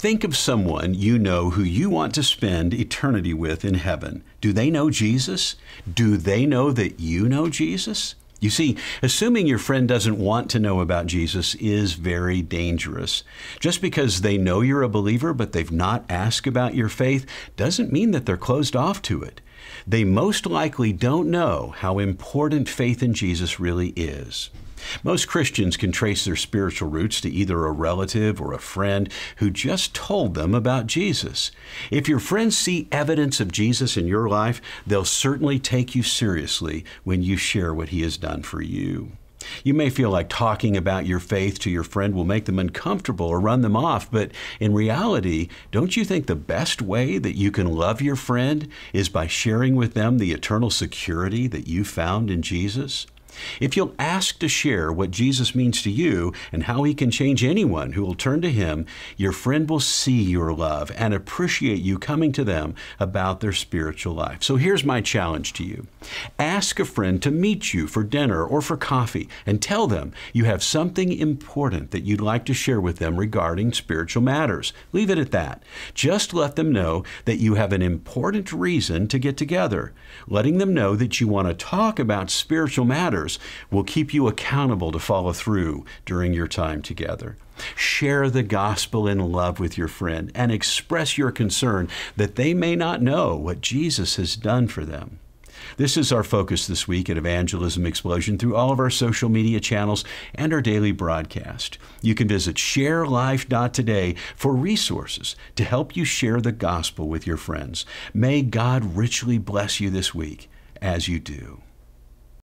Think of someone you know who you want to spend eternity with in heaven. Do they know Jesus? Do they know that you know Jesus? You see, assuming your friend doesn't want to know about Jesus is very dangerous. Just because they know you're a believer but they've not asked about your faith doesn't mean that they're closed off to it. They most likely don't know how important faith in Jesus really is. Most Christians can trace their spiritual roots to either a relative or a friend who just told them about Jesus. If your friends see evidence of Jesus in your life, they'll certainly take you seriously when you share what he has done for you. You may feel like talking about your faith to your friend will make them uncomfortable or run them off, but in reality, don't you think the best way that you can love your friend is by sharing with them the eternal security that you found in Jesus? If you'll ask to share what Jesus means to you and how he can change anyone who will turn to him, your friend will see your love and appreciate you coming to them about their spiritual life. So here's my challenge to you ask a friend to meet you for dinner or for coffee and tell them you have something important that you'd like to share with them regarding spiritual matters. Leave it at that. Just let them know that you have an important reason to get together. Letting them know that you want to talk about spiritual matters others will keep you accountable to follow through during your time together. Share the gospel in love with your friend and express your concern that they may not know what Jesus has done for them. This is our focus this week at Evangelism Explosion through all of our social media channels and our daily broadcast. You can visit sharelife.today for resources to help you share the gospel with your friends. May God richly bless you this week as you do.